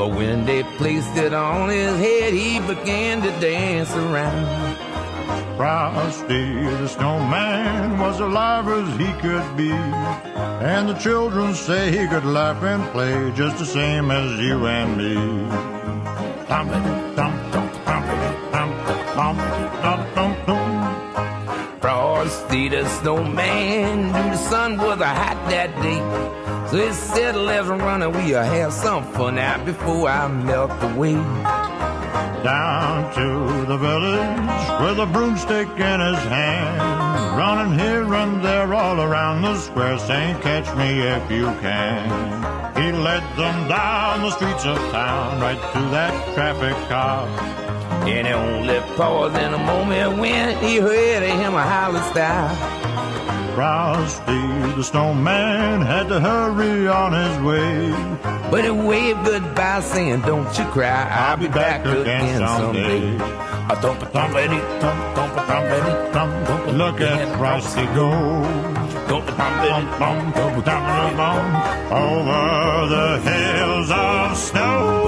But when they placed it on his head, he began to dance around. Frosty the snowman was alive as he could be. And the children say he could laugh and play just the same as you and me. Frosty the snowman knew the sun was a hot that day. So he said, let's run and we'll have some fun now before I melt away. Down to the village with a broomstick in his hand. Running here and there all around the square saying, catch me if you can. He led them down the streets of town right to that traffic cop. And he only paused in a moment when he heard him a holler style. Frosty the snowman had to hurry on his way. But he waved goodbye saying, don't you cry, I'll, I'll be, back, back again someday. A thump a thump thump thump a thump thump Look at Frosty go. Over the hills of snow.